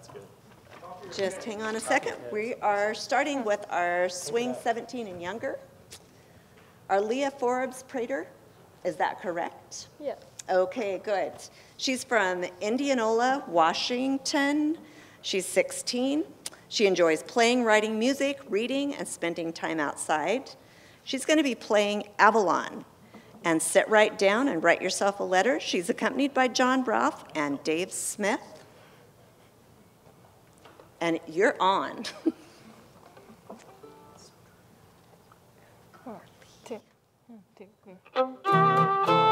That's good. Just hang on a second. We are starting with our swing 17 and younger. Arlea Forbes Prater, is that correct? Yeah. Okay, good. She's from Indianola, Washington. She's 16. She enjoys playing, writing music, reading, and spending time outside. She's going to be playing Avalon. And sit right down and write yourself a letter. She's accompanied by John Brough and Dave Smith. And you're on. One, two, one, two, three. Two,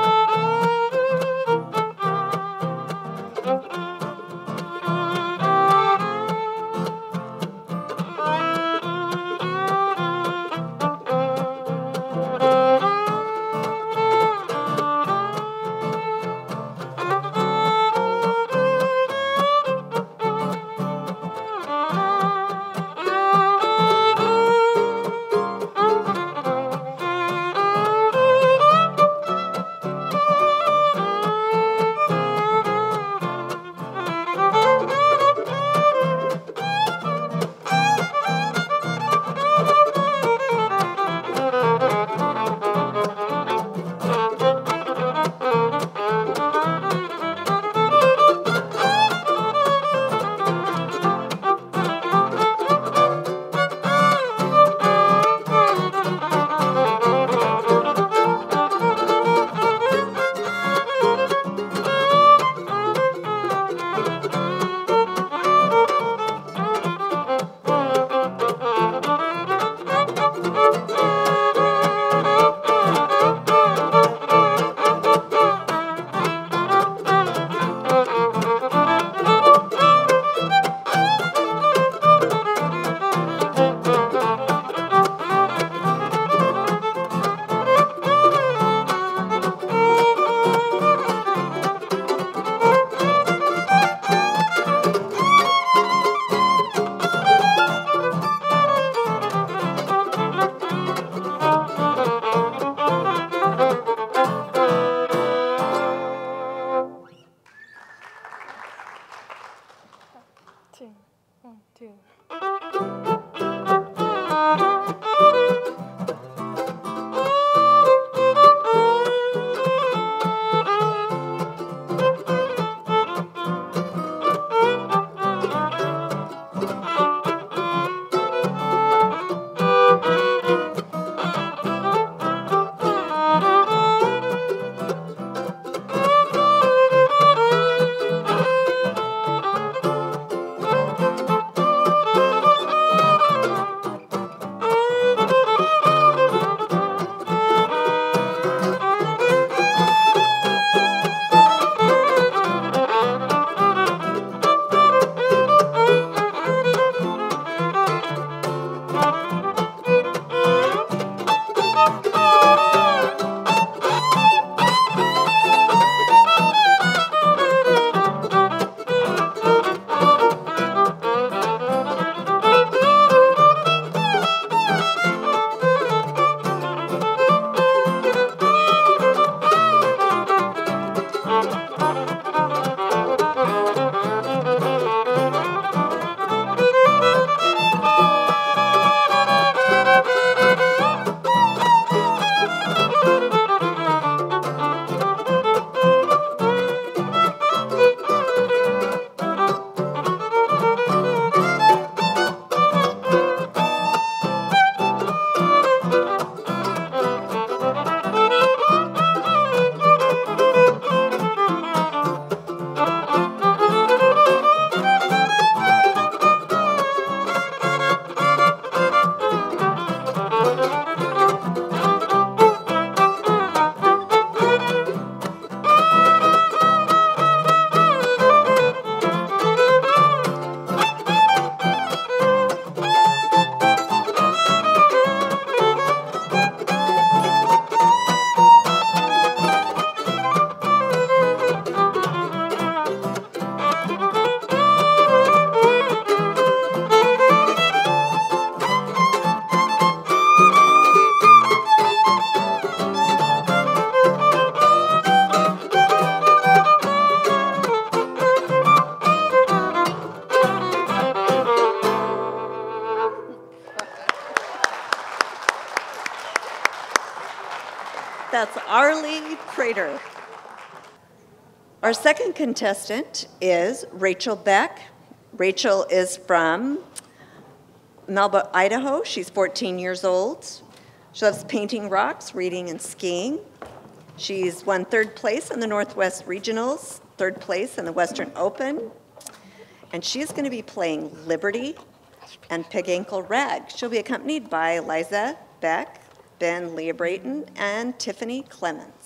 That's Arlie Prater. Our second contestant is Rachel Beck. Rachel is from Melba, Idaho. She's 14 years old. She loves painting rocks, reading, and skiing. She's won third place in the Northwest Regionals, third place in the Western Open, and she's going to be playing Liberty and Pig Ankle Rag. She'll be accompanied by Liza Beck, Ben Lia Braaten, and Tiffany Clemons.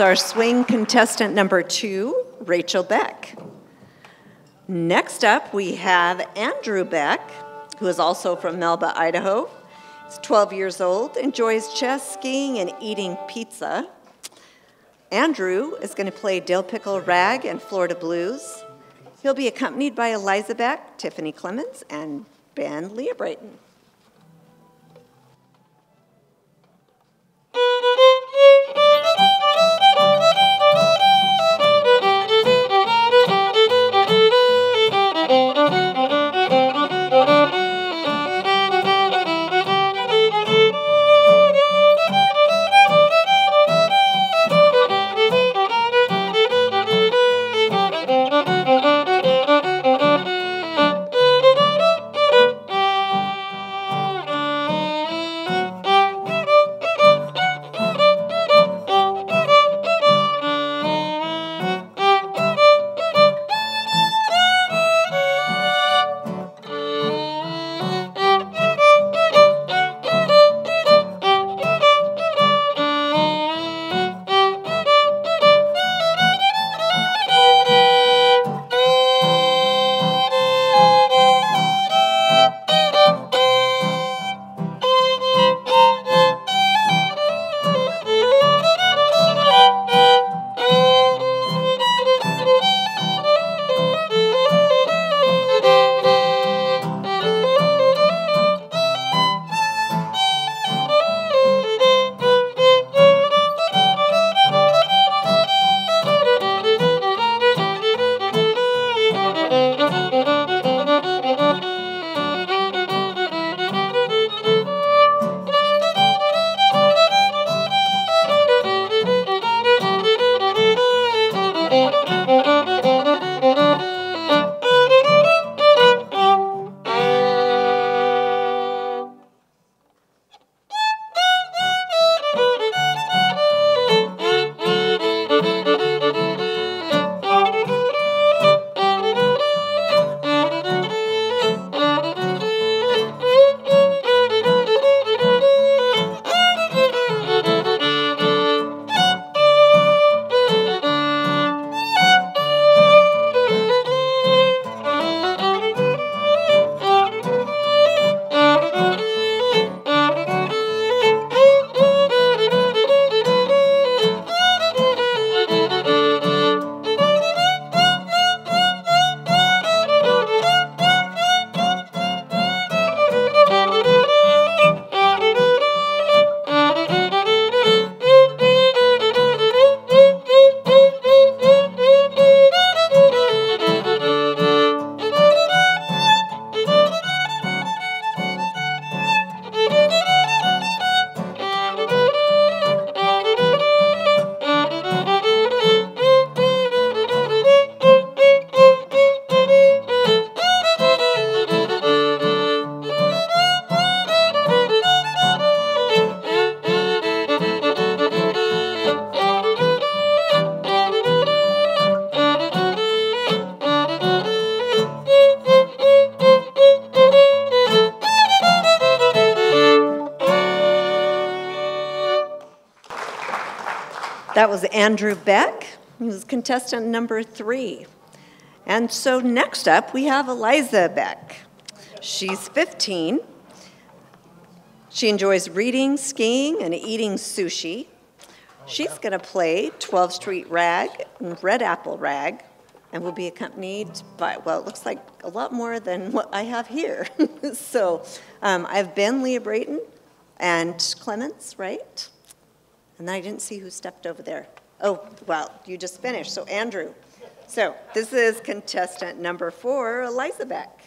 Our swing contestant number two, Rachel Beck. Next up, we have Andrew Beck, who is also from Melba, Idaho. He's 12 years old, enjoys chess, skiing, and eating pizza. Andrew is going to play Dill Pickle Rag and Florida Blues. He'll be accompanied by Eliza Beck, Tiffany Clemons, and Ben Lia That was Andrew Beck. He was contestant number three. And so next up, we have Eliza Beck. She's 15. She enjoys reading, skiing, and eating sushi. She's going to play 12th Street Rag and Red Apple Rag, and will be accompanied by, well, it looks like a lot more than what I have here. so um, I've Ben Lia Braaten and Clemons, right? And then I didn't see who stepped over there. Oh, well, you just finished, so Andrew. So this is contestant number four, Eliza Beck.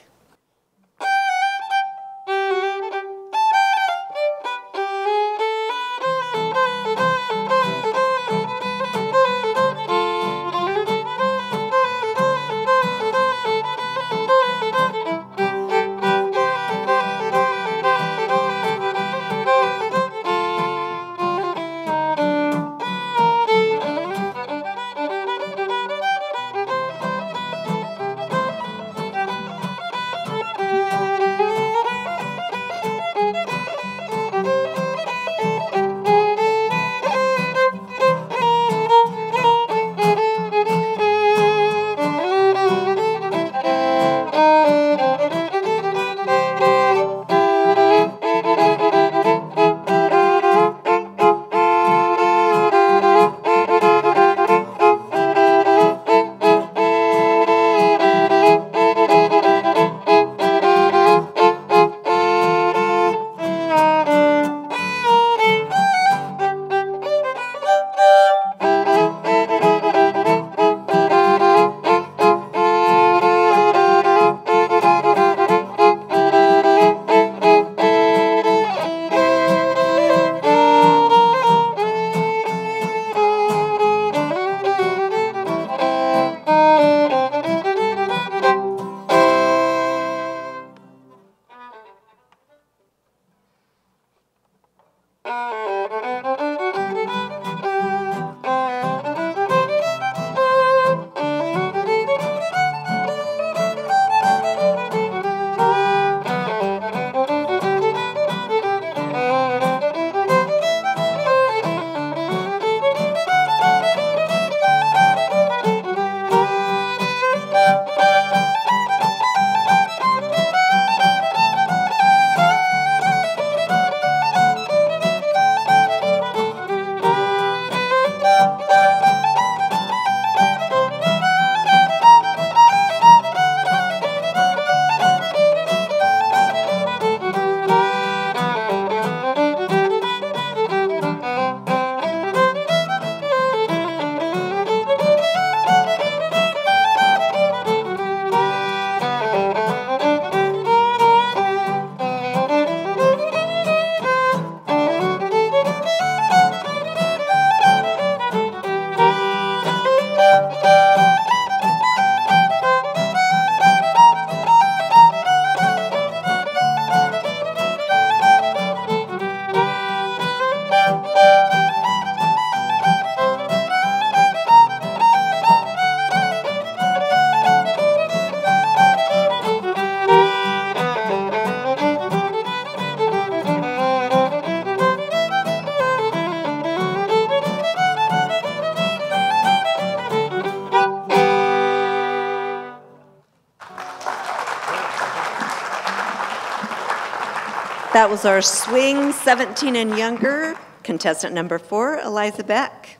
Was our swing 17 and younger contestant number four, Eliza Beck.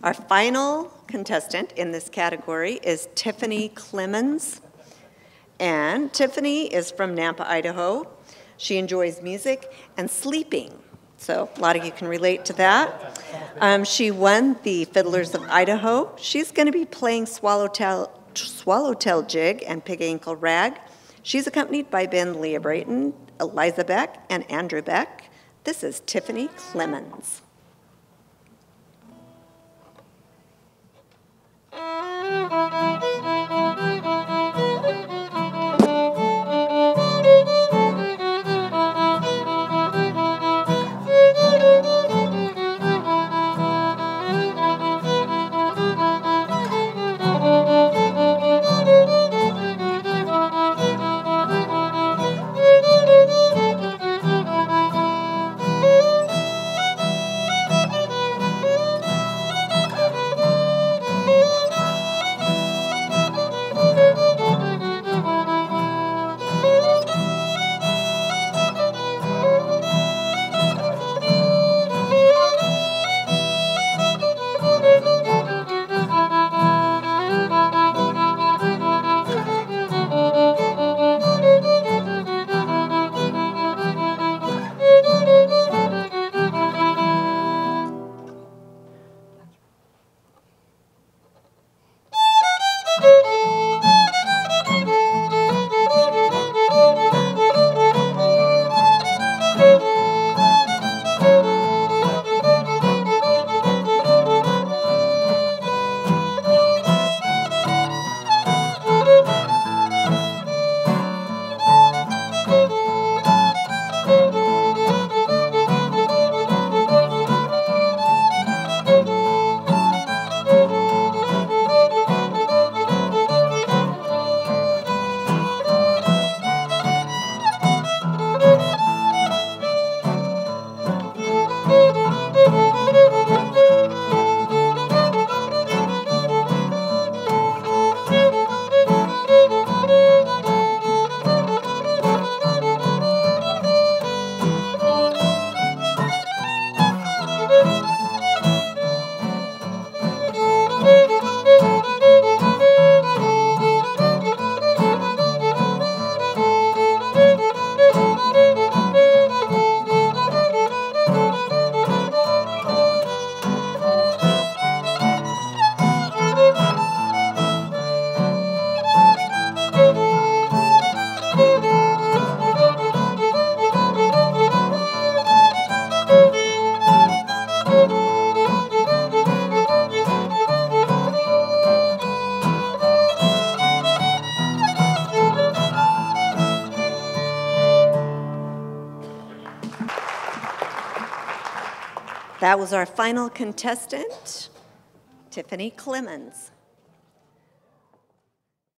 Our final contestant in this category is Tiffany Clemons. And Tiffany is from Nampa, Idaho. She enjoys music and sleeping. So a lot of you can relate to that. Um, she won the Fiddlers of Idaho. She's going to be playing Swallowtail, Swallowtail Jig and Pig Ankle Rag. She's accompanied by Ben Lia Braaten, Eliza Beck and Andrew Beck. This is Tiffany Clemons. That was our final contestant, Tiffany Clemons.